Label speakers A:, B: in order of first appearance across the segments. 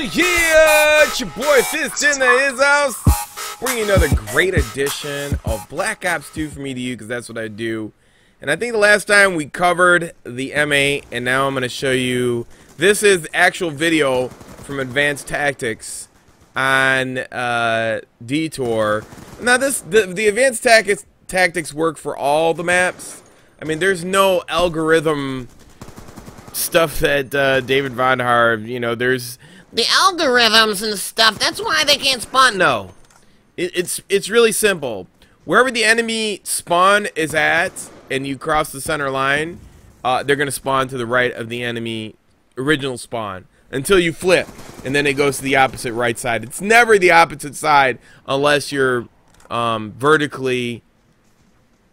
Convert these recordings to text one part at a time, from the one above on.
A: Yeah, it's your boy Fist in the his house, bringing another great edition of Black Ops 2 for me to you, because that's what I do. And I think the last time we covered the M8, and now I'm going to show you, this is actual video from Advanced Tactics on uh, Detour. Now this, the, the Advanced Tactics, tactics work for all the maps. I mean, there's no algorithm stuff that uh, David Vonderhaar, you know, there's
B: the algorithms and stuff. That's why they can't spawn.
A: No, it, it's it's really simple. Wherever the enemy spawn is at, and you cross the center line, uh, they're gonna spawn to the right of the enemy original spawn until you flip, and then it goes to the opposite right side. It's never the opposite side unless you're um, vertically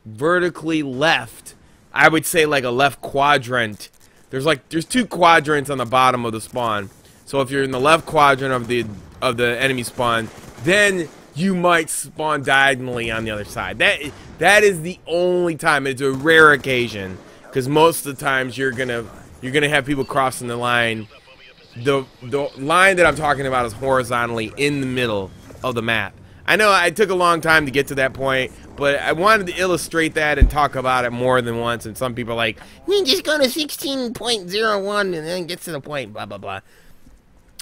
A: vertically left. I would say like a left quadrant. There's like there's two quadrants on the bottom of the spawn. So if you're in the left quadrant of the of the enemy spawn, then you might spawn diagonally on the other side. That that is the only time. It's a rare occasion because most of the times you're gonna you're gonna have people crossing the line. The the line that I'm talking about is horizontally in the middle of the map. I know I took a long time to get to that point, but I wanted to illustrate that and talk about it more than once. And some people are like,
B: you just go to 16.01 and then get to the point, blah blah blah.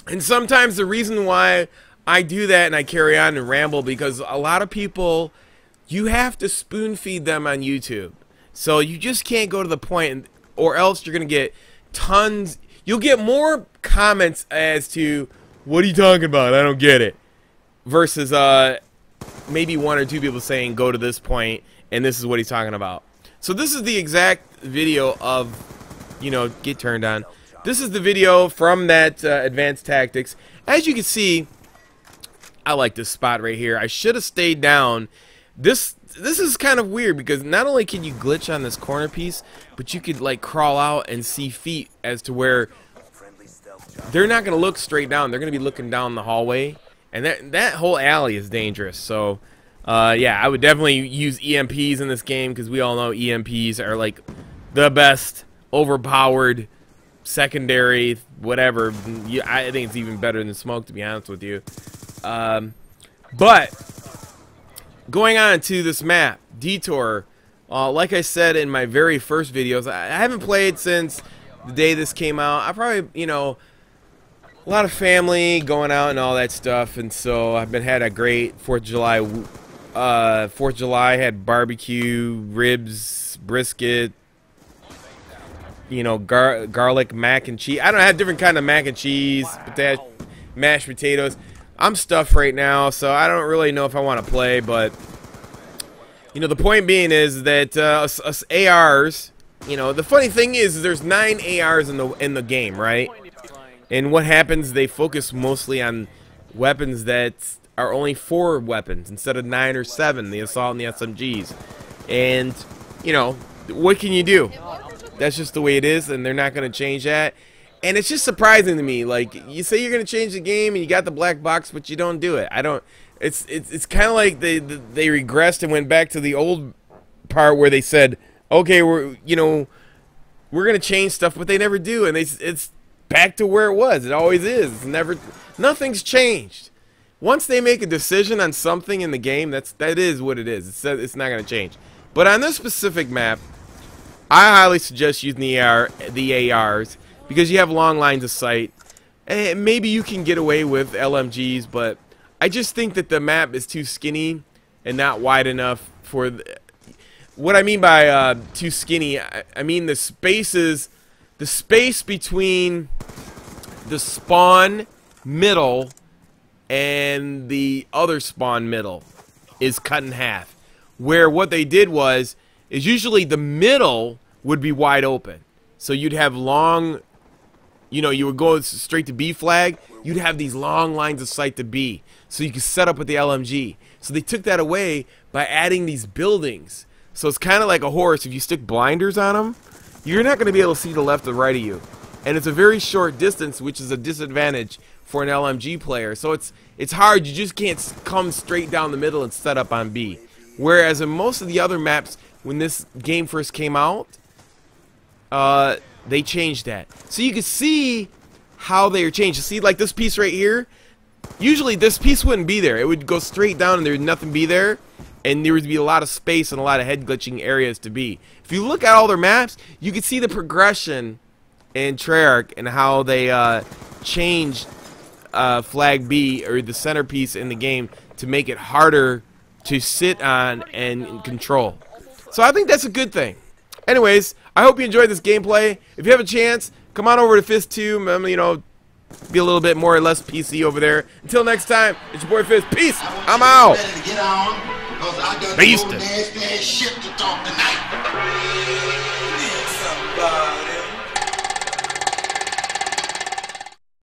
A: And sometimes the reason why I do that and I carry on and ramble because a lot of people, you have to spoon feed them on YouTube. So you just can't go to the point, or else you're gonna get tons. You'll get more comments as to what are you talking about? I don't get it. Versus uh, maybe one or two people saying go to this point and this is what he's talking about. So this is the exact video of, you know, get turned on. This is the video from that uh, Advanced Tactics. As you can see, I like this spot right here. I should have stayed down. This this is kind of weird because not only can you glitch on this corner piece, but you could like crawl out and see feet as to where they're not going to look straight down. They're going to be looking down the hallway. And that that whole alley is dangerous. So, uh, yeah, I would definitely use EMPs in this game because we all know EMPs are like the best overpowered secondary, whatever. I think it's even better than smoke, to be honest with you. Um, but going on to this map, Detour. Uh, like I said in my very first videos, I, I haven't played since the day this came out. I probably, you know, a lot of family going out and all that stuff, and so I've been had a great Fourth of July. Uh, Fourth of July had barbecue, ribs, brisket, you know, gar garlic mac and cheese. I don't have different kind of mac and cheese, potato, mashed potatoes. I'm stuffed right now, so I don't really know if I want to play, but you know, the point being is that uh, us, us ARs, you know, the funny thing is, there's nine ARs in the in the game, right? And what happens? They focus mostly on weapons that are only four weapons instead of nine or seven, the assault and the SMGs. And you know, what can you do? That's just the way it is, and they're not going to change that. And it's just surprising to me. Like you say you're going to change the game, and you got the black box, but you don't do it. I don't. It's it's it's kind of like they they regressed and went back to the old part where they said, okay, we're you know we're going to change stuff, but they never do, and they it's back to where it was. It always is. It's never nothing's changed. Once they make a decision on something in the game, that's that is what it is. It's it's not going to change. But on this specific map, I highly suggest using the AR, the ARs because you have long lines of sight. And maybe you can get away with LMGs, but I just think that the map is too skinny and not wide enough for. What I mean by uh, too skinny, I, I mean the spaces, the space between the spawn middle and the other spawn middle is cut in half. Where what they did was is usually the middle would be wide open. So you'd have long, you know, you would go straight to B flag. You'd have these long lines of sight to B. So you could set up with the LMG. So they took that away by adding these buildings. So it's kind of like a horse. If you stick blinders on them, you're not going to be able to see the left or right of you. And it's a very short distance, which is a disadvantage for an LMG player. So it's it's hard. You just can't come straight down the middle and set up on B. Whereas in most of the other maps, when this game first came out, uh, they changed that. So you can see how they are changed. See, like this piece right here, usually this piece wouldn't be there. It would go straight down and there'd nothing be there, and there would be a lot of space and a lot of head glitching areas to be. If you look at all their maps, you can see the progression in Treyarch and how they uh, changed uh, Flag B or the centerpiece in the game to make it harder to sit on and control. So I think that's a good thing. Anyways, I hope you enjoyed this gameplay. If you have a chance, come on over to Fist 2. Um, you know, be a little bit more or less PC over there. Until next time, it's your boy Fist. Peace. I'm out.
C: Beastin'.